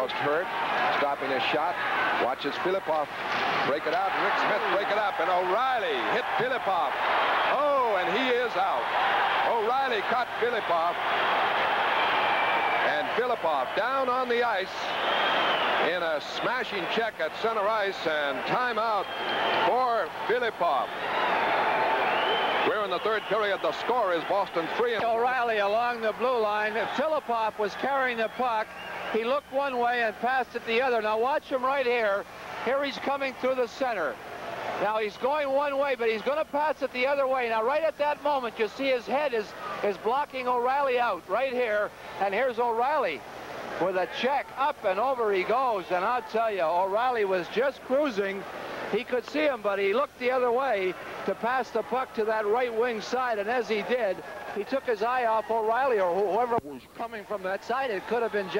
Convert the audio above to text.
Most hurt, stopping his shot. Watches Phillipoff break it out. Rick Smith break it up. And O'Reilly hit Phillipoff. Oh, and he is out. O'Reilly caught Phillipoff. And Phillipoff down on the ice in a smashing check at center ice and timeout for Phillipoff. We're in the third period. The score is Boston 3. O'Reilly along the blue line. Phillipoff was carrying the puck. He looked one way and passed it the other. Now watch him right here. Here he's coming through the center. Now he's going one way, but he's going to pass it the other way. Now right at that moment, you see his head is, is blocking O'Reilly out right here. And here's O'Reilly with a check up and over he goes. And I'll tell you, O'Reilly was just cruising. He could see him, but he looked the other way to pass the puck to that right wing side. And as he did, he took his eye off O'Reilly or whoever was coming from that side. It could have been John.